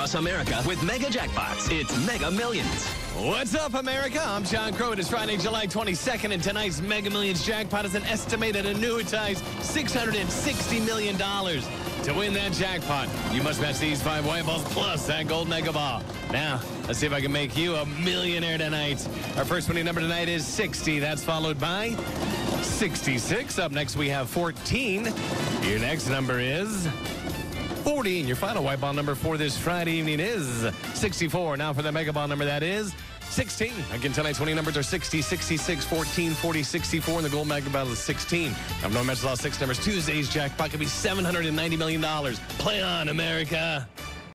across America with mega jackpots. It's Mega Millions. What's up, America? I'm John Crow. It is Friday, July 22nd, and tonight's Mega Millions jackpot is an estimated annuitized $660 million. To win that jackpot, you must match these five white balls plus that gold mega ball. Now, let's see if I can make you a millionaire tonight. Our first winning number tonight is 60. That's followed by 66. Up next, we have 14. Your next number is 40. And your final white ball number for this Friday evening is 64. Now for the mega ball number, that is 16. Again, tonight's winning numbers are 60, 66, 14, 40, 64, and the gold mega ball is 16. I've no mentioned all six numbers. Tuesday's jackpot could be $790 million. Play on, America.